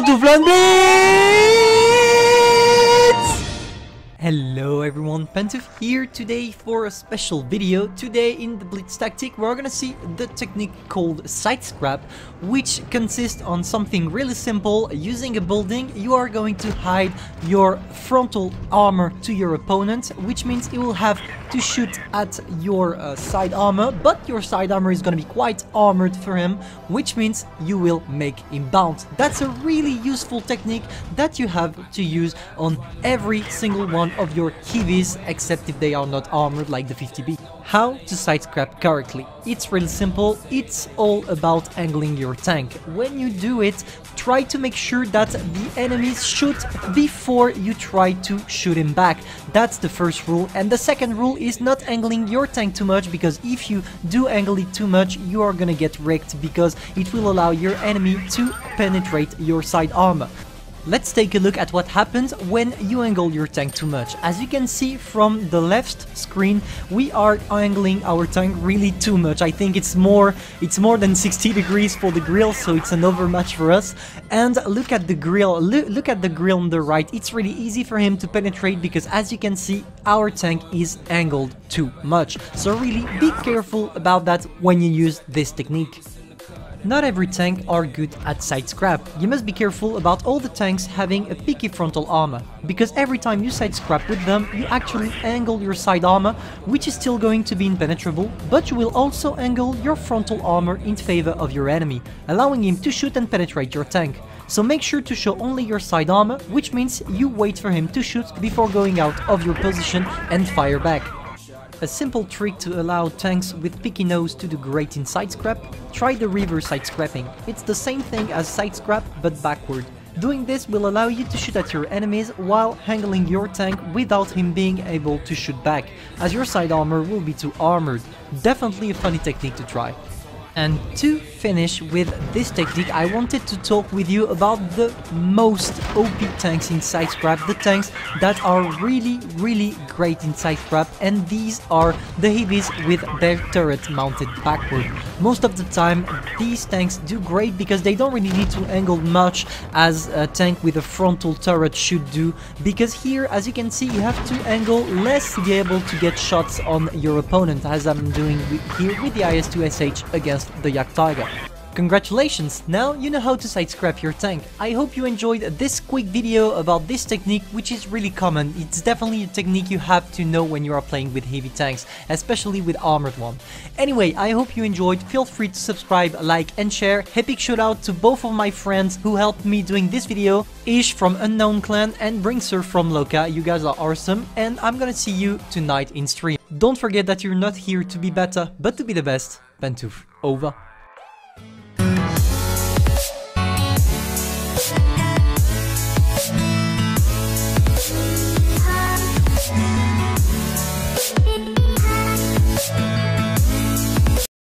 Pantouflon Blitz! Everyone, Pantouf here today for a special video. Today in the Blitz tactic we're gonna see the technique called side scrap which consists on something really simple. Using a building you are going to hide your frontal armor to your opponent which means he will have to shoot at your uh, side armor but your side armor is gonna be quite armored for him which means you will make him bounce. That's a really useful technique that you have to use on every single one of your heavies except if they are not armored like the 50B. How to side scrap correctly? It's really simple, it's all about angling your tank. When you do it, try to make sure that the enemies shoot before you try to shoot him back. That's the first rule. And the second rule is not angling your tank too much because if you do angle it too much, you are gonna get wrecked because it will allow your enemy to penetrate your side armor. Let's take a look at what happens when you angle your tank too much. As you can see from the left screen, we are angling our tank really too much. I think it's more it's more than 60 degrees for the Grille, so it's an overmatch for us. And look at the Grille, look, look at the Grille on the right. It's really easy for him to penetrate because as you can see, our tank is angled too much. So really be careful about that when you use this technique. Not every tank are good at side scrap. You must be careful about all the tanks having a picky frontal armor, because every time you side scrap with them, you actually angle your side armor, which is still going to be impenetrable, but you will also angle your frontal armor in favor of your enemy, allowing him to shoot and penetrate your tank. So make sure to show only your side armor, which means you wait for him to shoot before going out of your position and fire back. A simple trick to allow tanks with picky nose to do great in side scrap? Try the reverse side scrapping. It's the same thing as side scrap but backward. Doing this will allow you to shoot at your enemies while handling your tank without him being able to shoot back, as your side armor will be too armored. Definitely a funny technique to try. And to finish with this technique, I wanted to talk with you about the most OP tanks in side scrap, the tanks that are really, really great in side scrap, and these are the heavies with their turret mounted backward. Most of the time, these tanks do great because they don't really need to angle much as a tank with a frontal turret should do, because here, as you can see, you have to angle less to be able to get shots on your opponent, as I'm doing here with the IS-2SH against against the Jagdtiger. Congratulations, now you know how to side scrap your tank. I hope you enjoyed this quick video about this technique which is really common. It's definitely a technique you have to know when you are playing with heavy tanks, especially with armored one. Anyway, I hope you enjoyed, feel free to subscribe, like and share. Epic shout out to both of my friends who helped me doing this video, Ish from Unknown Clan and Bringser from Loka, you guys are awesome and I'm gonna see you tonight in stream. Don't forget that you're not here to be better, but to be the best. Pantouf, over.